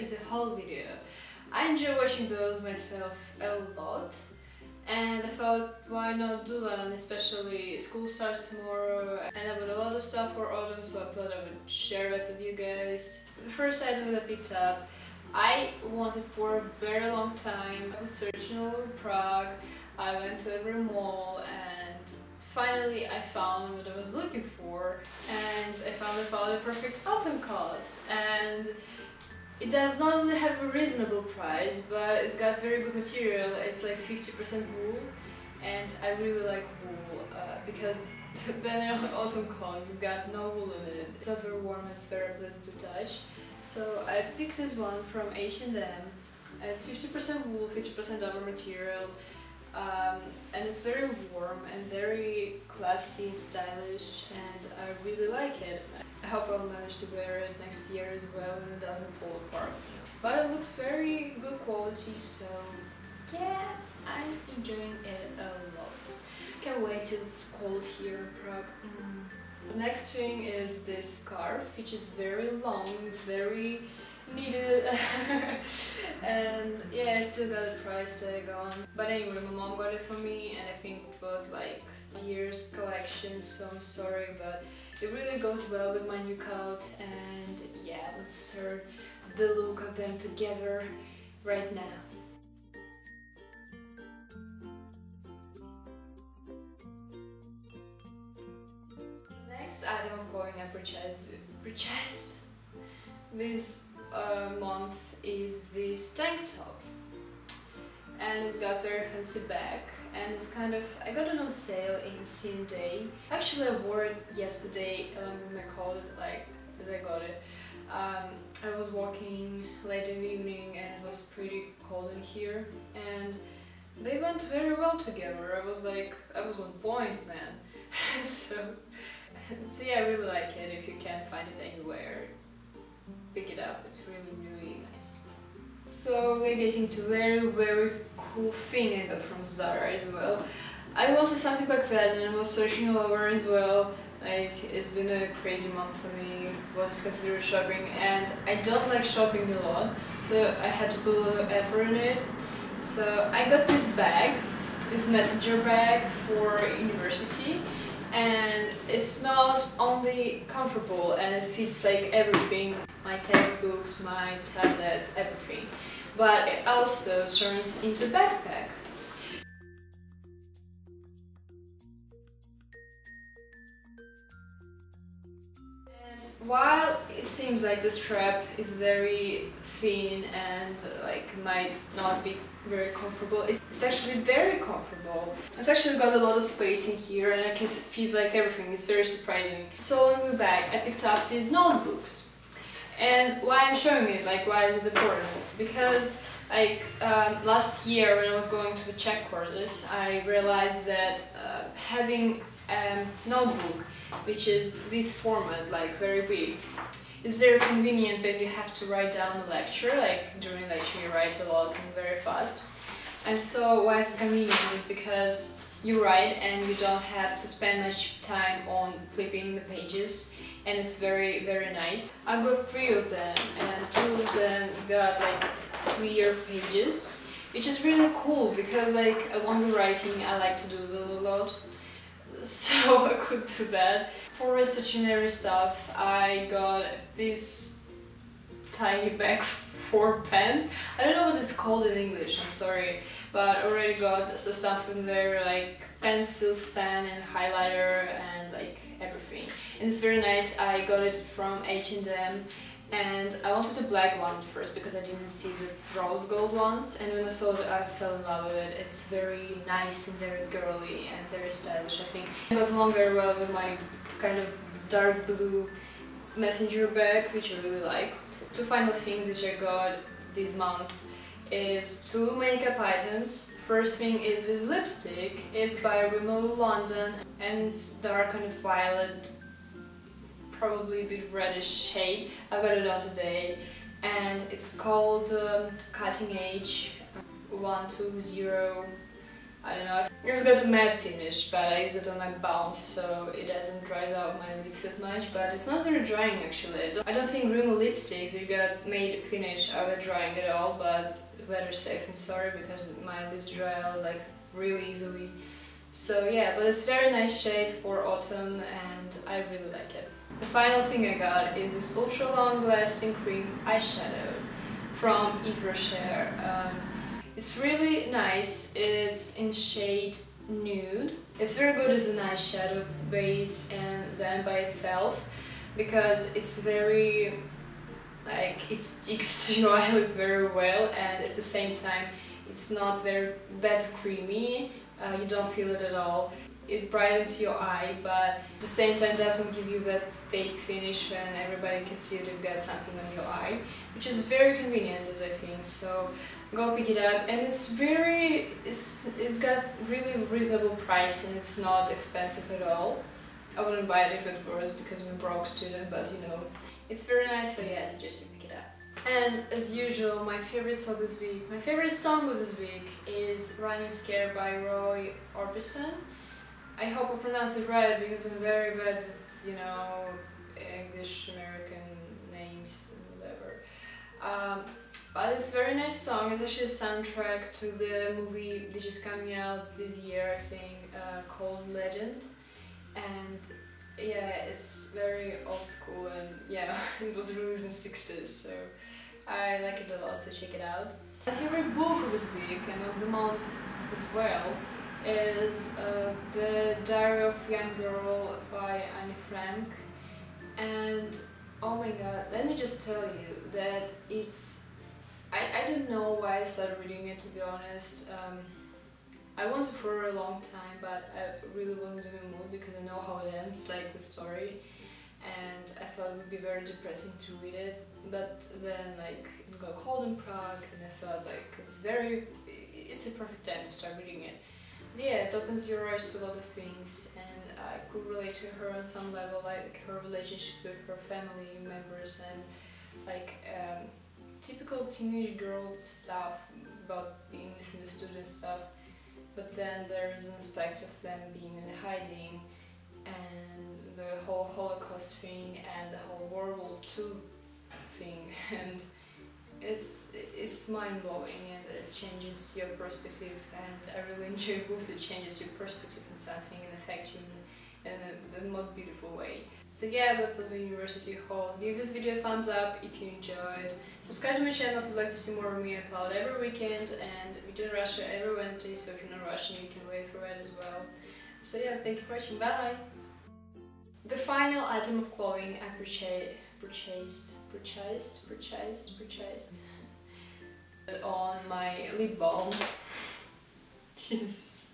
is a haul video. I enjoy watching those myself a lot and I thought why not do one especially school starts tomorrow and I bought a lot of stuff for autumn so I thought I would share it with you guys. The first item that I picked up I wanted for a very long time. I was searching all over Prague, I went to every mall and finally I found what I was looking for and I found I found the perfect autumn coat and it does not only have a reasonable price, but it's got very good material. It's like 50% wool, and I really like wool uh, because then autumn coat, you've got no wool in it. It's not very warm, it's very pleasant to touch. So I picked this one from H&M. It's 50% wool, 50% other material, um, and it's very warm and very classy and stylish, and I really like it. I hope I'll manage to wear it next year as well and it doesn't fall apart. But it looks very good quality, so yeah, I'm enjoying it a lot. Can't wait till it's cold here in Prague. Mm. The next thing is this scarf, which is very long, very needed and yeah I still got a price tag on but anyway my mom got it for me and I think it was like year's collection so I'm sorry but it really goes well with my new coat and yeah, let's serve the look of them together right now. Next item of clothing I purchased, purchased this uh, month is this tank top and it's got very fancy back and it's kind of I got it on sale in C&A. Actually I wore it yesterday along with my coat like as I got it. Um, I was walking late in the evening and it was pretty cold in here and they went very well together. I was like, I was on point man. so, so yeah, I really like it. If you can't find it anywhere, pick it up. It's really, nice. So we're getting to very, very cool thing I got from Zara as well. I wanted something like that and I was searching all over as well. Like, it's been a crazy month for me, was considering shopping and I don't like shopping a lot, so I had to put a lot of effort in it. So I got this bag, this messenger bag for university and it's not only comfortable and it fits like everything, my textbooks, my tablet, everything but it also turns into a backpack. While it seems like the strap is very thin and like might not be very comfortable, it's, actually very comfortable. It's actually got a lot of space in here and I can feel like everything, it's very surprising. So on the back I picked up these notebooks and why I'm showing it, like why is it important? Because like um, last year when I was going to the Czech courses, I realized that uh, having a notebook, which is this format, like very big, It's very convenient when you have to write down a lecture, like during lecture you write a lot and very fast. And so why is it convenient is because you write and you don't have to spend much time on flipping the pages and it's very very nice. I got three of them and two of them got like clear pages which is really cool because like when we're writing I like to do a lot so I could do that. For stationery stuff I got this tiny bag for pens. I don't know what it's called in English, I'm sorry, but I already got the stuff in there like pencils, pen and highlighter and like everything. And it's very nice, I got it from H&M and I wanted the black one first because I didn't see the rose gold ones and when I saw it I fell in love with it. It's very nice and very girly and very stylish I think. It goes along very well with my kind of dark blue messenger bag which I really like. Two final things which I got this month is two makeup items. First thing is this lipstick. It's by Rimmel London and it's dark and violet, probably a bit reddish shade. I got it out today and it's called um, Cutting Edge 120 I don't know, it's got a matte finish, but I use it on my bounce, so it doesn't dry out my lips that much, but it's not very drying actually. I don't, I don't think Rimmel lipsticks we got made finish are drying at all, but better safe than sorry because my lips dry out like really easily. So yeah, but it's very nice shade for autumn and I really like it. The final thing I got is this ultra long lasting cream eyeshadow from Yves Rocher. Um, it's really nice, it's in shade nude. It's very good as an eyeshadow base and then by itself because it's very like it sticks to your eyelid very well and at the same time it's not very that creamy uh, you don't feel it at all it brightens your eye but at the same time doesn't give you that fake finish when everybody can see that you've got something on your eye which is very convenient as I think. So go pick it up. And it's very it's, it's got really reasonable price and it's not expensive at all. I wouldn't buy it if it was because I'm a broke student but you know it's very nice so yeah I suggest you pick it up. And as usual my favorite song this week my favorite song of this week is Running Scared by Roy Orbison I hope I pronounce it right because I'm very bad you know English American names and whatever um, but it's a very nice song. It's actually a soundtrack to the movie which is coming out this year, I think, uh, called Legend. And yeah, it's very old school and yeah, it was released in 60s, so I like it a lot, so check it out. My favorite book of this week and of the month as well is uh, The Diary of a Young Girl by Anne Frank. And oh my god, let me just tell you that it's I, I don't know why I started reading it to be honest. Um, I wanted for a long time but I really wasn't in the mood because I know how it ends, like the story and I thought it would be very depressing to read it but then like it got cold in Prague and I thought like it's very it's a perfect time to start reading it. Yeah, it opens your eyes to a lot of things and I could relate to her on some level like her relationship with her family members and like um, typical teenage girl stuff about being misunderstood and stuff, but then there is an aspect of them being in hiding and the whole Holocaust thing and the whole World War II thing. And it's it's mind blowing and it changes your perspective and I really enjoy that changes your perspective on something and affect you in, in uh, the most beautiful way. So yeah, that was my university haul. Give this video a thumbs up if you enjoyed. Subscribe to my channel if you'd like to see more of me upload every weekend and we do in Russia every Wednesday so if you're not Russian you can wait for it as well. So yeah, thank you for watching, bye! The final item of clothing I purchased, purchased, purchased, purchased, purchased uh, on my lip balm. Jesus.